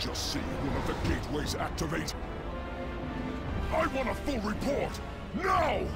just see one of the gateways activate. I want a full report! Now!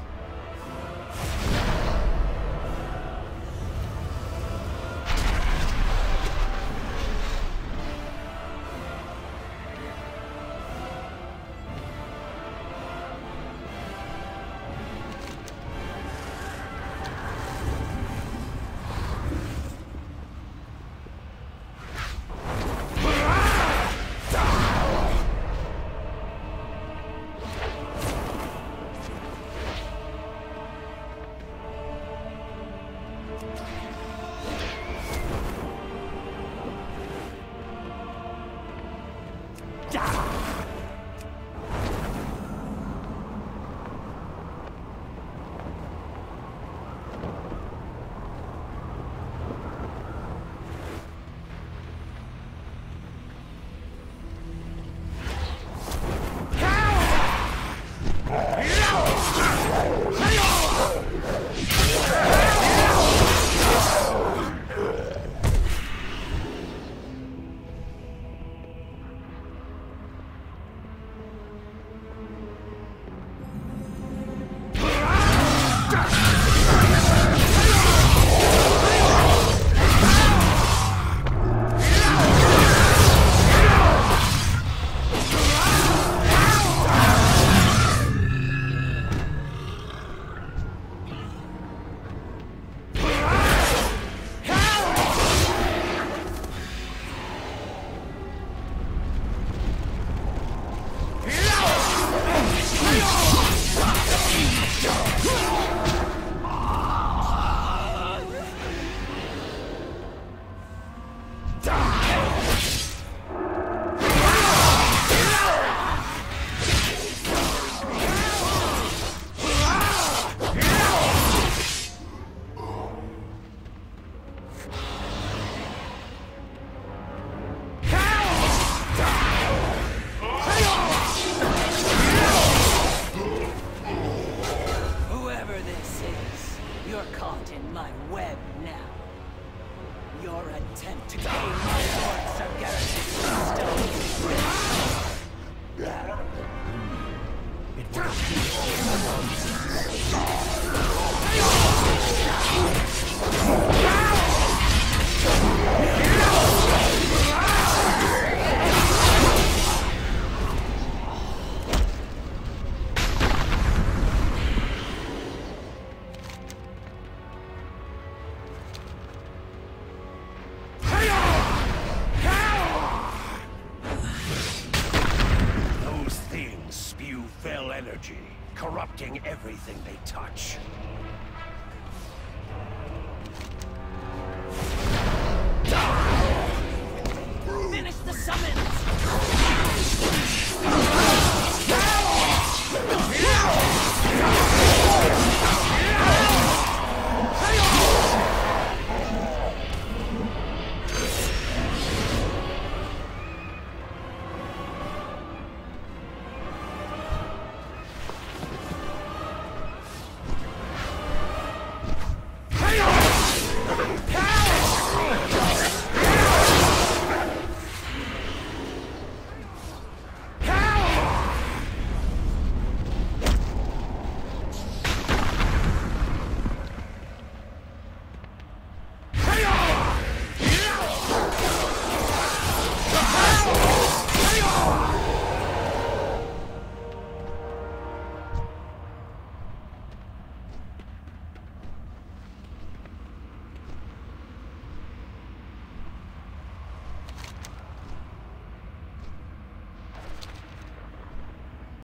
え? You're caught in my web now. Your attempt to gain fel energy, corrupting everything they touch.